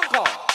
Hong Kong.